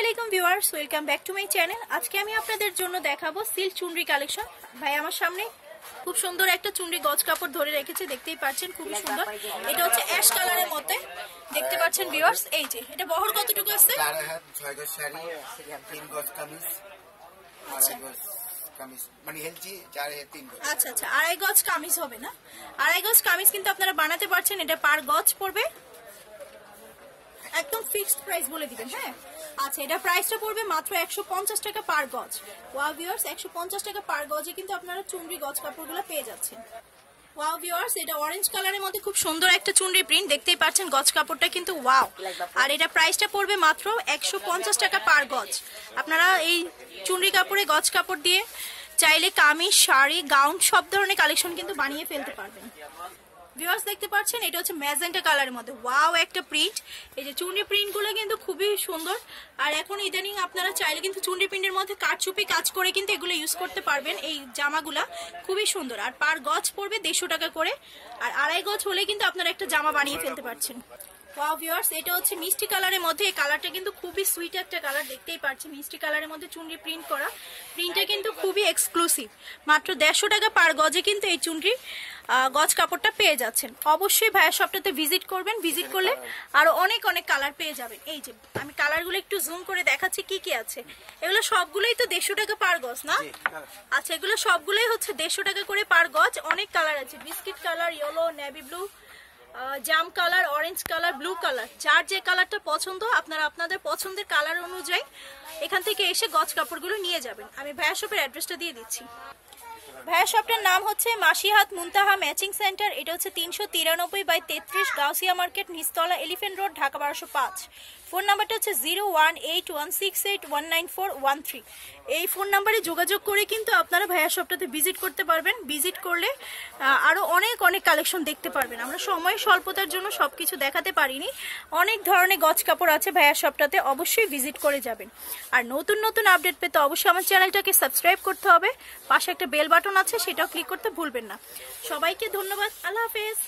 আলাইকুম viewers welcome back to my channel. আজকে আমি আপনাদের জন্য দেখাবো সিল্ক চুনরি কালেকশন। ভাই আমার সামনে খুব সুন্দর একটা চুনরি গজ কাপড় ধরে রেখেছে দেখতেই পাচ্ছেন খুবই সুন্দর। এটা হচ্ছে অ্যাশ কালারের মধ্যে। দেখতে পাচ্ছেন ভিউয়ার্স এই যে এটা বহর কতটুকু আছে? আচ্ছা। আড়াই গজ কামিজ মানে আচ্ছা আচ্ছা আড়াই গজ কামিজ হবে না? আড়াই গজ কামিজ কিন্তু আপনারা বানাতে পারছেন এটা পার গজ পড়বে। একদম ফিক্সড প্রাইস বলে দিবেন হ্যাঁ? আচ্ছা এটা প্রাইসটা পড়বে মাত্র একশো পঞ্চাশ টাকা পার গজ। ওয়াও ভিউয়ার্স একশো পঞ্চাশ টাকা পার গজে কিন্তু আপনারা চুনরি গজ কাপড়গুলো পেয়ে যাচ্ছেন। ওয়াও ভিউয়ার্স এটা অরেঞ্জ কালারের মধ্যে খুব সুন্দর একটা চুনরি প্রিন্ট দেখতেই পাচ্ছেন গজ কাপড়টা কিন্তু ওয়াও আর এটা প্রাইসটা পড়বে মাত্র একশো পঞ্চাশ টাকা পার গজ। আপনারা এই চুনরি কাপড়ে গজ কাপড় দিয়ে চাইলে কামিজ, শাড়ি, গাউন, সব ধরনের কালেকশন কিন্তু বানিয়ে ফেলতে পারবেন। ভিউয়ার্স দেখতে পাচ্ছেন, এটা হচ্ছে ম্যাজেন্টা কালারের মধ্যে। ওয়াও একটা প্রিন্ট এই যে চুন্ডি প্রিন্টগুলো কিন্তু খুবই সুন্দর। আর এখন ইদানিং আপনারা চাইলে কিন্তু চুন্ডি প্রিন্টের মধ্যে কাঠচুপি কাজ করে কিন্তু এগুলো ইউজ করতে পারবেন, এই জামাগুলা। খুবই সুন্দর। আর পার গজ পড়বে দেড়শো টাকা করে। আর আড়াই গজ হলে কিন্তু আপনারা একটা জামা বানিয়ে ফেলতে পারছেন। ওয়াও ভিউয়ার্স এটা হচ্ছে মিষ্টি কালারের মধ্যে। এই কালারটা কিন্তু খুবই সুইট একটা কালার দেখতেই পাচ্ছি মিষ্টি কালারের মধ্যে চুনরি প্রিন্ট করা। প্রিন্টটা কিন্তু খুবই এক্সক্লুসিভ মাত্র দেড়শো টাকা পার গজে কিন্তু এই চুনরি গজ কাপড়টা পেয়ে যাচ্ছেন। অবশ্যই ভাইয়ের শপটাতে ভিজিট করবেন। ভিজিট করলে আরও অনেক অনেক কালার পেয়ে যাবেন। এই যে আমি কালারগুলো একটু জুম করে দেখাচ্ছি কি কি আছে। এগুলো সবগুলোই তো দেড়শো টাকা পার গজ না? আচ্ছা এগুলো সবগুলোই হচ্ছে দেড়শো টাকা করে পার গজ। অনেক কালার আছে। Biscuit colour yellow navy blue জাম colour orange colour blue colour. যার যে কালারটা পছন্দ, আপনারা আপনাদের পছন্দের কালার অনুযায়ী এখান থেকে এসে গছ কাপড়গুলো নিয়ে যাবেন। আমি ভাইয়া শপের অ্যাড্রেসটা দিয়ে দিচ্ছি। ভাইয়া শপটার নাম হচ্ছে মাসিহাত মুনতাহা ম্যাচিং সেন্টার। এটা হচ্ছে তিনশো তিরানব্বই বাই তেত্রিশ গাউসিয়া মার্কেট নিস্তলা এলিফেন্ট রোড ঢাকা বারোশো পাঁচ। ফোন নাম্বারটা হচ্ছে zero one eight one six eight one nine four one three. এই ফোন নাম্বারে যোগাযোগ করে কিন্তু আপনারা ভাইয়া শপটাতে ভিজিট করতে পারবেন। ভিজিট করলে আহ, আরও অনেক অনেক কালেকশন দেখতে পারবেন। আমরা সময় স্বল্পতার জন্য সবকিছু দেখাতে পারিনি। অনেক ধরনের গজ কাপড় আছে ভাইয়া শপটাতে অবশ্যই ভিজিট করে যাবেন। আর নতুন নতুন আপডেট পেতে অবশ্যই আমার চ্যানেলটাকে সাবস্ক্রাইব করতে হবে। পাশে একটা বেল বাটন আছে সেটাও ক্লিক করতে ভুলবেন না। সবাইকে ধন্যবাদ। আল্লাহ হাফেজ।